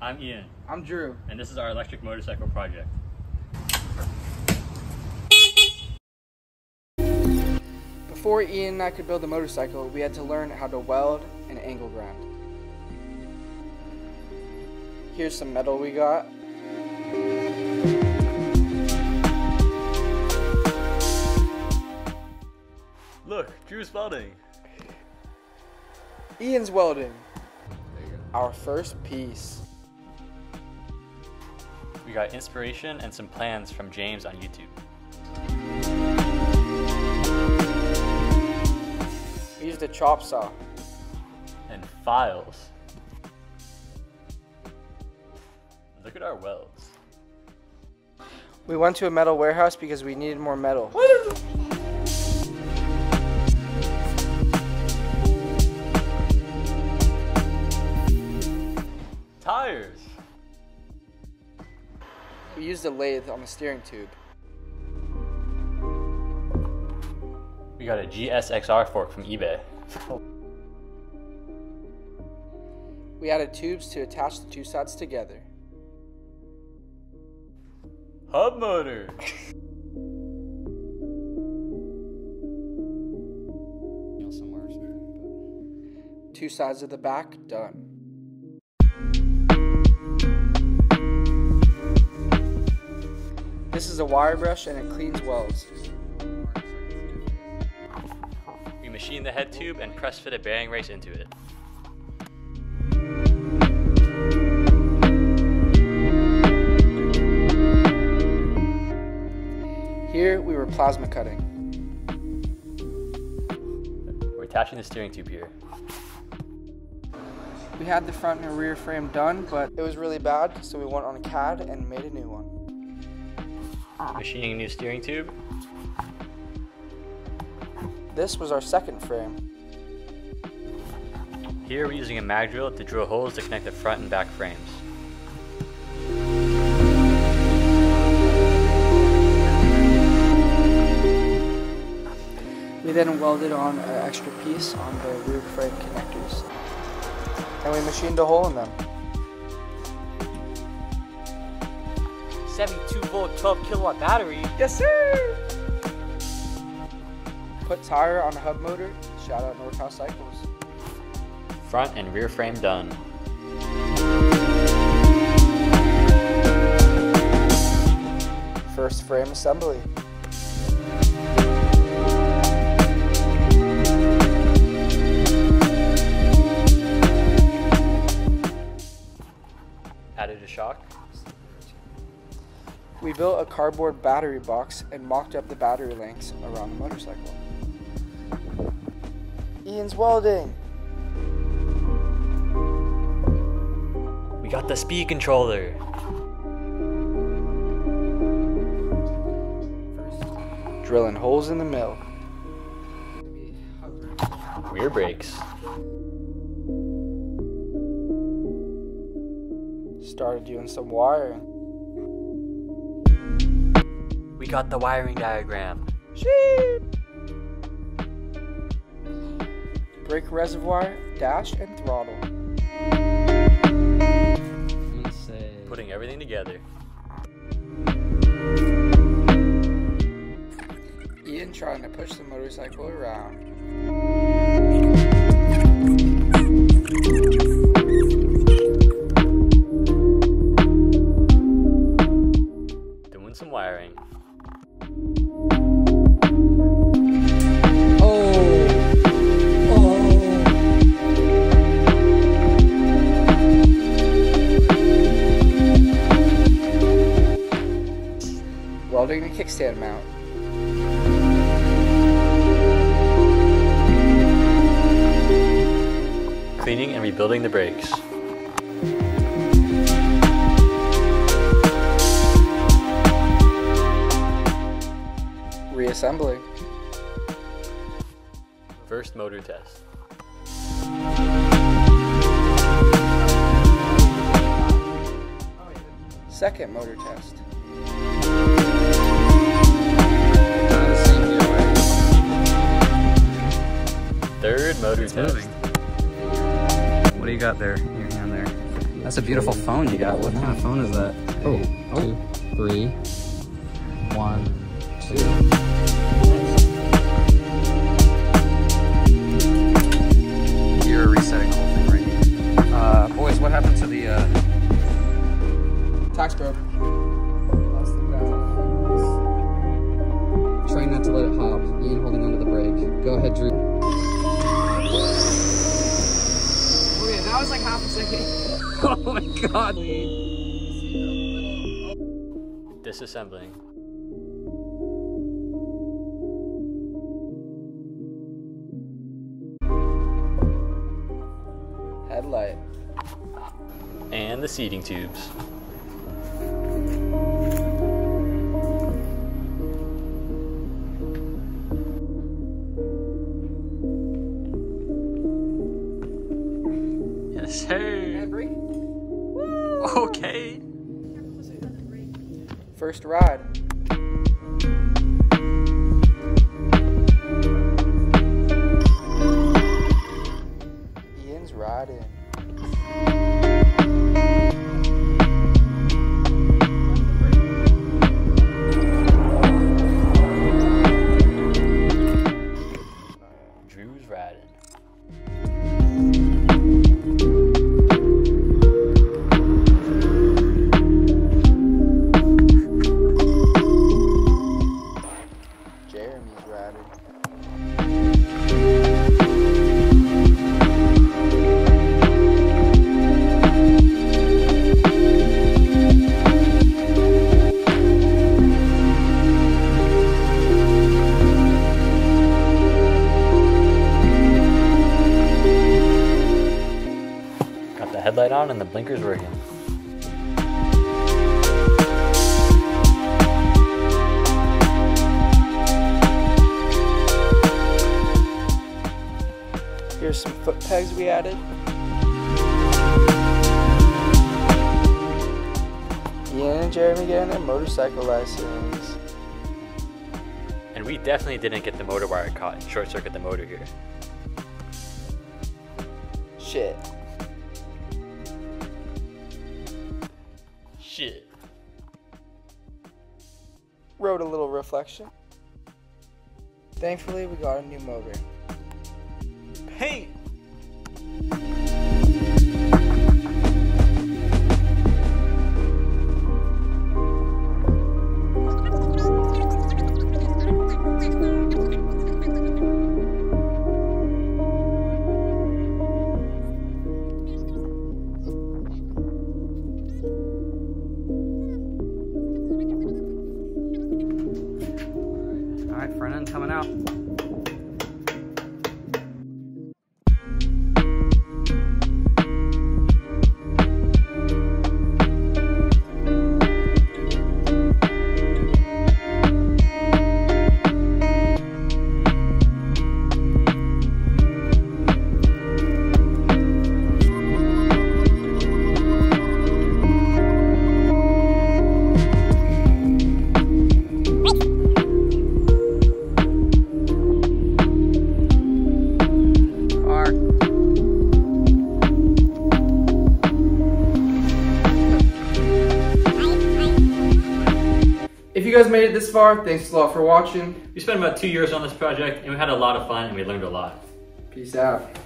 I'm Ian, I'm Drew. and this is our electric motorcycle project. Before Ian and I could build a motorcycle, we had to learn how to weld and angle grind. Here's some metal we got. Look, Drew's welding. Ian's welding. Our first piece. We got inspiration and some plans from James on YouTube. We used a chop saw. And files. Look at our welds. We went to a metal warehouse because we needed more metal. Tires. We used a lathe on the steering tube. We got a GSXR fork from eBay. We added tubes to attach the two sides together. Hub motor. Two sides of the back, done. This is a wire brush and it cleans welds. We machine the head tube and press fit a bearing race into it. Here we were plasma cutting. We're attaching the steering tube here. We had the front and rear frame done, but it was really bad, so we went on a CAD and made a new one. Machining a new steering tube. This was our second frame. Here we're using a mag drill to drill holes to connect the front and back frames. We then welded on an extra piece on the rear frame connectors. And we machined a hole in them. 72 volt 12 kilowatt battery. Yes, sir! Put tire on a hub motor. Shout out Northhouse Cycles. Front and rear frame done. First frame assembly. Built a cardboard battery box and mocked up the battery lengths around the motorcycle. Ian's welding. We got the speed controller. Drilling holes in the mill. Rear brakes. Started doing some wiring. We got the wiring diagram. Brake reservoir, dash, and throttle. Putting everything together. Ian trying to push the motorcycle around. Welding the kickstand mount. Cleaning and rebuilding the brakes. Reassembly. First motor test. Second motor test. Third motor test. What do you got there in your hand there? That's a beautiful phone you got. What kind of phone is that? Oh, two, oh. three, one, two. Okay, that was like half a second. Oh my god. Disassembling. Headlight. And the seating tubes. First ride. Ian's riding. Got the headlight on and the blinkers working. Here's some foot pegs we added. Ian and Jeremy getting their motorcycle license. And we definitely didn't get the motor wire caught and short circuit the motor here. Shit. Shit. Wrote a little reflection. Thankfully, we got a new motor. Hey! All right, front end coming out. Guys made it this far, thanks a lot for watching. We spent about two years on this project and we had a lot of fun and we learned a lot. Peace out.